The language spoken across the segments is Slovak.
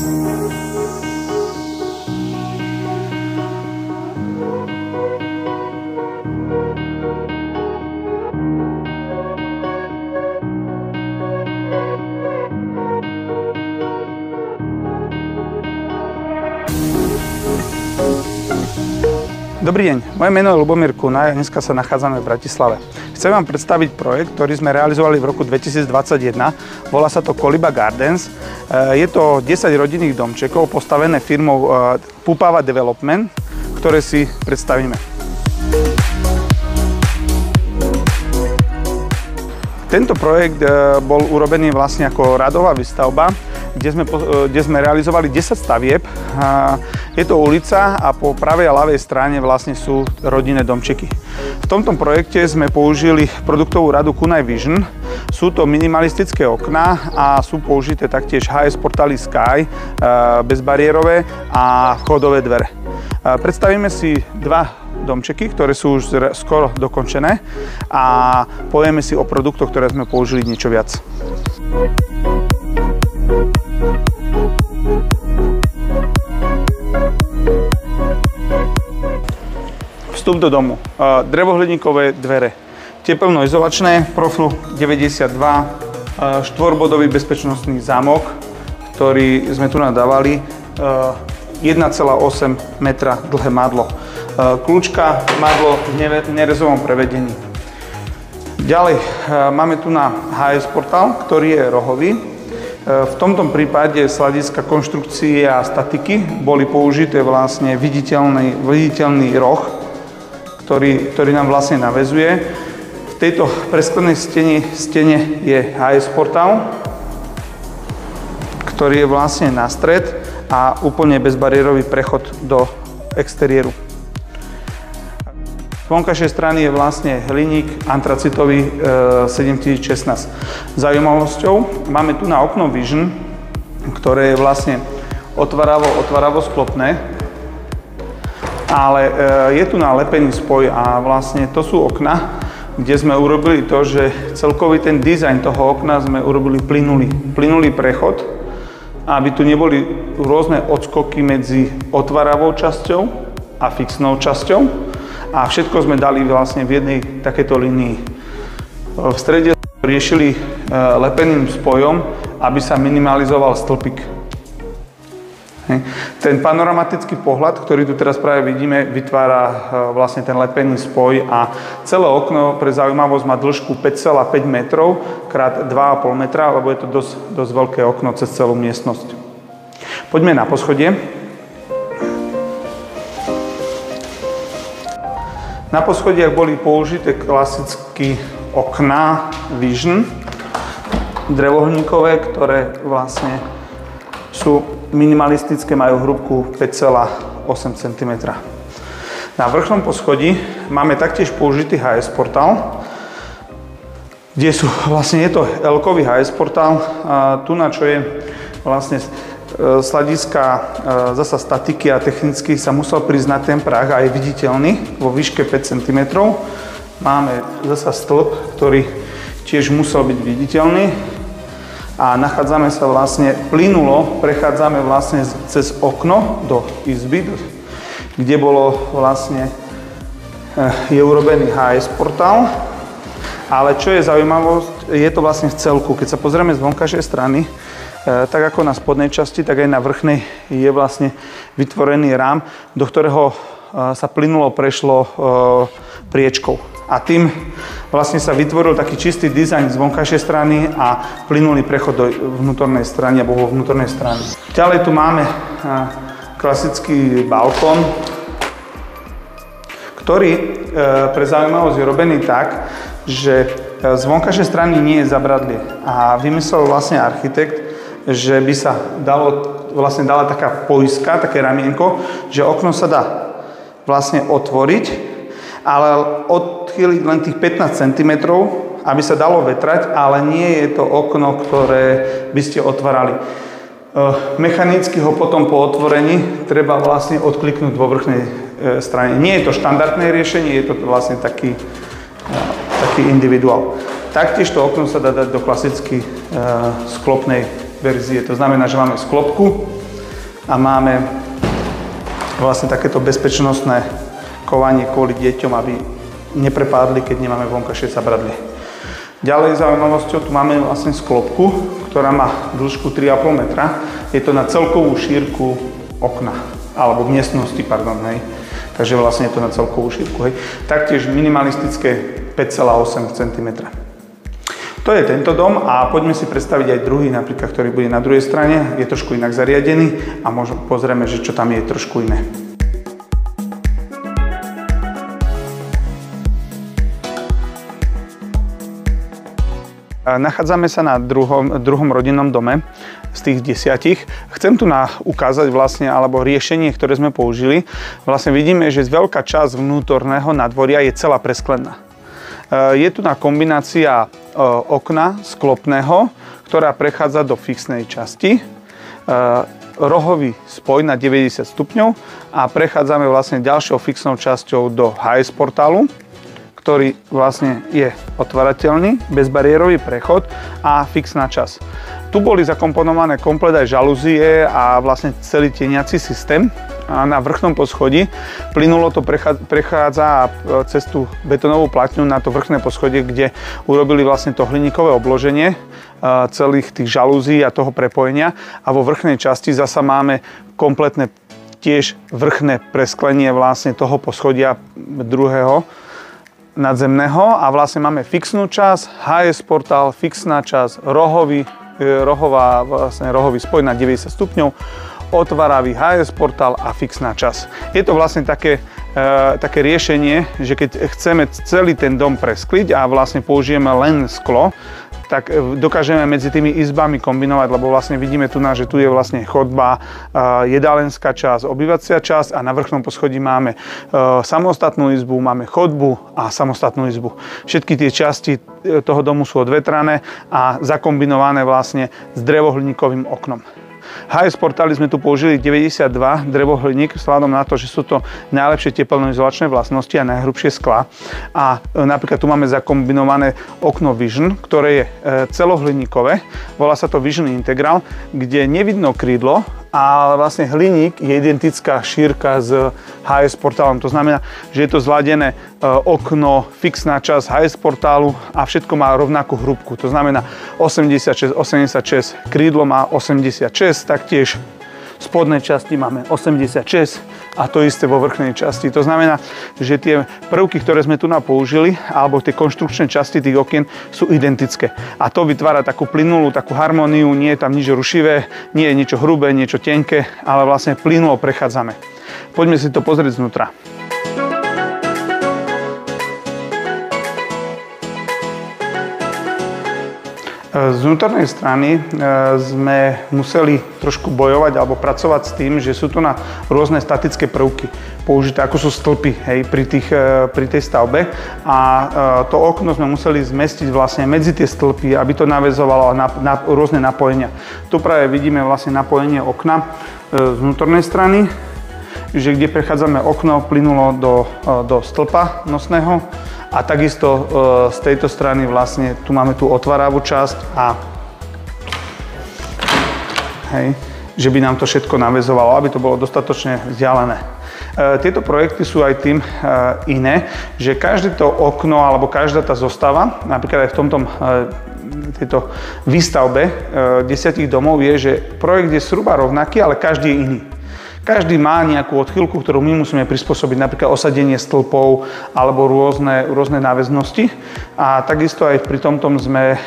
Música Dobrý deň, moje meno je Lubomír Kuna a dneska sa nachádzame v Bratislave. Chcem vám predstaviť projekt, ktorý sme realizovali v roku 2021. Volá sa to Koliba Gardens. E, je to 10 rodinných domčekov postavené firmou e, Pupava Development, ktoré si predstavíme. Tento projekt e, bol urobený vlastne ako radová výstavba kde sme, e, kde sme realizovali 10 stavieb. Je to ulica a po pravej a ľavej strane vlastne sú rodinné domčeky. V tomto projekte sme použili produktovú radu Kunai Vision. Sú to minimalistické okná a sú použité taktiež HS Portali Sky, e, bezbariérové a vchodové dvere. E, predstavíme si dva domčeky, ktoré sú už skoro dokončené a povieme si o produktoch, ktoré sme použili niečo viac. Vstup do domu. Drevohliníkové dvere. Teplno-izolačné, profilu 92, štvorbodový bezpečnostný zámok, ktorý sme tu nadávali, 1,8 metra dlhé madlo. Kľúčka, madlo v nerezovom prevedení. Ďalej máme tu na HS portál, ktorý je rohový. V tomto prípade z hľadiska konštrukcie a statiky boli použité vlastne viditeľný, viditeľný roh ktorý, ktorý nám vlastne navezuje. V tejto presklenej stene, stene je HS portál, ktorý je vlastne na stred a úplne bezbariérový prechod do exteriéru. Z vonkajšej strany je vlastne hliník antracitový e, 7016. Zaujímavosťou máme tu na okno Vision, ktoré je vlastne otváravo, otváravo sklopné, ale e, je tu na spoj a vlastne to sú okna, kde sme urobili to, že celkový ten dizajn toho okna sme urobili plynulý, plynulý prechod, aby tu neboli rôzne odskoky medzi otváravou časťou a fixnou časťou a všetko sme dali vlastne v jednej takéto linii. V strede riešili e, lepeným spojom, aby sa minimalizoval stĺpik ten panoramatický pohľad, ktorý tu teraz práve vidíme, vytvára e, vlastne ten lepený spoj a celé okno pre zaujímavosť má dĺžku 5,5 metrov krát 2,5 metra, lebo je to dosť, dosť veľké okno cez celú miestnosť. Poďme na poschodie. Na poschodiach boli použité klasické okná Vision, drevohníkové, ktoré vlastne sú minimalistické, majú hrúbku 5,8 cm. Na vrchnom poschodí máme taktiež použitý HS portál, kde sú, vlastne je to L-kový HS portál, a tu na čo je vlastne e, z hľadiska e, zasa statiky a technicky sa musel priznať ten prach a je viditeľný vo výške 5 cm. Máme zasa stĺp, ktorý tiež musel byť viditeľný a nachádzame sa vlastne plynulo, prechádzame vlastne cez okno do izby, kde bolo vlastne eh, je urobený HS portál. Ale čo je zaujímavosť, je to vlastne v celku. Keď sa pozrieme z vonkajšej strany, eh, tak ako na spodnej časti, tak aj na vrchnej je vlastne vytvorený rám, do ktorého eh, sa plynulo prešlo priečkou a tým vlastne sa vytvoril taký čistý dizajn z vonkajšej strany a plynulý prechod do vnútornej strany alebo vo vnútornej strany. Ďalej tu máme klasický balkón, ktorý e, pre zaujímavosť je robený tak, že e, z vonkajšej strany nie je zabradlie a vymyslel vlastne architekt, že by sa dalo, vlastne dala taká poiska, také ramienko, že okno sa dá vlastne otvoriť ale odchýliť len tých 15 cm, aby sa dalo vetrať, ale nie je to okno, ktoré by ste otvárali. E, mechanicky ho potom po otvorení treba vlastne odkliknúť vo vrchnej e, strane. Nie je to štandardné riešenie, je to vlastne taký, e, taký individuál. Taktiež to okno sa dá dať do klasicky sklopnej verzie. To znamená, že máme sklopku a máme vlastne takéto bezpečnostné kovanie kvôli deťom, aby neprepádli, keď nemáme vonkajšie zabradlie. Ďalej zaujímavosťou tu máme vlastne sklopku, ktorá má dĺžku 3,5 metra. Je to na celkovú šírku okna, alebo miestnosti, pardon, hej. Takže vlastne je to na celkovú šírku, hej. Taktiež minimalistické 5,8 cm. To je tento dom a poďme si predstaviť aj druhý, napríklad, ktorý bude na druhej strane. Je trošku inak zariadený a možno pozrieme, že čo tam je trošku iné. Nachádzame sa na druhom, druhom rodinnom dome z tých desiatich. Chcem tu na ukázať vlastne, alebo riešenie, ktoré sme použili. Vlastne vidíme, že veľká časť vnútorného nadvoria je celá presklená. E, je tu na kombinácia e, okna sklopného, ktorá prechádza do fixnej časti e, rohový spoj na 90 stupňov a prechádzame vlastne ďalšou fixnou časťou do HS portálu ktorý vlastne je otvárateľný, bezbariérový prechod a fixná čas. Tu boli zakomponované komplet aj žalúzie a vlastne celý tieniaci systém na vrchnom poschodí. Plynulo to prechádza cez tú betonovú platňu na to vrchné poschodie, kde urobili vlastne to hliníkové obloženie celých tých žalúzií a toho prepojenia a vo vrchnej časti zasa máme kompletné tiež vrchné presklenie vlastne toho poschodia druhého nadzemného a vlastne máme fixnú časť, HS portál, fixná časť, rohový, e, rohová, vlastne rohový spoj na 90 stupňov, otváravý HS portál a fixná časť. Je to vlastne také, také riešenie, že keď chceme celý ten dom preskliť a vlastne použijeme len sklo, tak e, dokážeme medzi tými izbami kombinovať, lebo vlastne vidíme tu, že tu je vlastne chodba, e, jedálenská časť, obyvacia časť a na vrchnom poschodí máme e, samostatnú izbu, máme chodbu a samostatnú izbu. Všetky tie časti toho domu sú odvetrané a zakombinované vlastne s drevohliníkovým oknom. HS portály sme tu použili 92 drevohliník vzhľadom na to, že sú to najlepšie teplnoizolačné vlastnosti a najhrubšie skla. A e, napríklad tu máme zakombinované okno Vision, ktoré je e, celohliníkové. Volá sa to Vision Integral, kde nevidno krídlo, ale vlastne hliník je identická šírka s HS portálom. To znamená, že je to zladené e, okno, fixná časť HS portálu a všetko má rovnakú hrúbku. To znamená 86, 86, krídlo má 86, taktiež v spodnej časti máme 86 a to isté vo vrchnej časti. To znamená, že tie prvky, ktoré sme tu použili, alebo tie konštrukčné časti tých okien sú identické. A to vytvára takú plynulú, takú harmóniu, nie je tam nič rušivé, nie je niečo hrubé, niečo tenké, ale vlastne plynulo prechádzame. Poďme si to pozrieť znútra. Z vnútornej strany e, sme museli trošku bojovať alebo pracovať s tým, že sú tu na rôzne statické prvky použité, ako sú stĺpy hej, pri, tých, e, pri tej stavbe. A e, to okno sme museli zmestiť vlastne medzi tie stĺpy, aby to navezovalo na, na rôzne napojenia. Tu práve vidíme vlastne napojenie okna z vnútornej strany, že kde prechádzame okno, plynulo do, do stĺpa nosného a takisto e, z tejto strany vlastne tu máme tú otváravú časť a hej, že by nám to všetko navezovalo, aby to bolo dostatočne vzdialené. E, tieto projekty sú aj tým e, iné, že každé to okno alebo každá tá zostava, napríklad aj v tomto tejto výstavbe desiatich domov je, že projekt je zhruba rovnaký, ale každý je iný. Každý má nejakú odchýlku, ktorú my musíme prispôsobiť, napríklad osadenie stĺpov alebo rôzne, rôzne náväznosti. A takisto aj pri tomto sme e,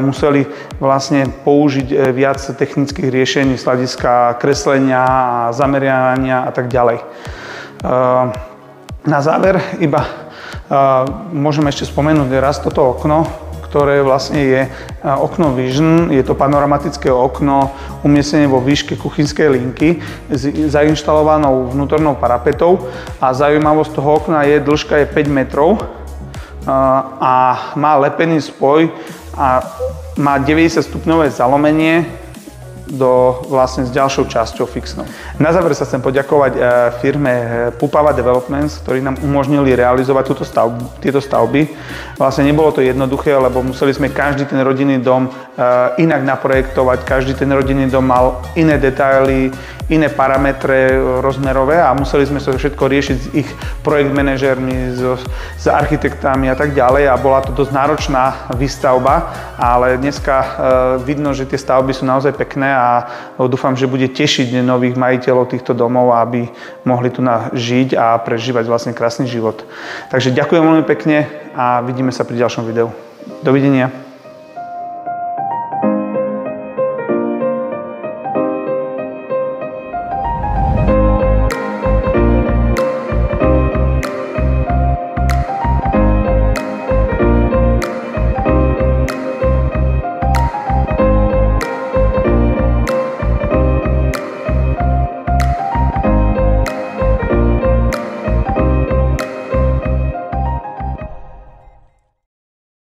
museli vlastne použiť e, viac technických riešení z hľadiska kreslenia zameriavania a tak ďalej. E, na záver iba môžem ešte spomenúť raz toto okno, ktoré vlastne je okno Vision. Je to panoramatické okno umiestnené vo výške kuchynskej linky s zainštalovanou vnútornou parapetou a zaujímavosť toho okna je, dĺžka je 5 metrov a má lepený spoj a má 90 stupňové zalomenie do, vlastne s ďalšou časťou fixnou. Na záver sa chcem poďakovať e, firme e, Pupava Developments, ktorí nám umožnili realizovať túto stavbu, tieto stavby. Vlastne nebolo to jednoduché, lebo museli sme každý ten rodinný dom e, inak naprojektovať, každý ten rodinný dom mal iné detaily, iné parametre rozmerové a museli sme sa všetko riešiť s ich projekt manažermi, s, s architektami a tak ďalej a bola to dosť náročná výstavba, ale dneska vidno, že tie stavby sú naozaj pekné a dúfam, že bude tešiť nových majiteľov týchto domov, aby mohli tu žiť a prežívať vlastne krásny život. Takže ďakujem veľmi pekne a vidíme sa pri ďalšom videu. Dovidenia.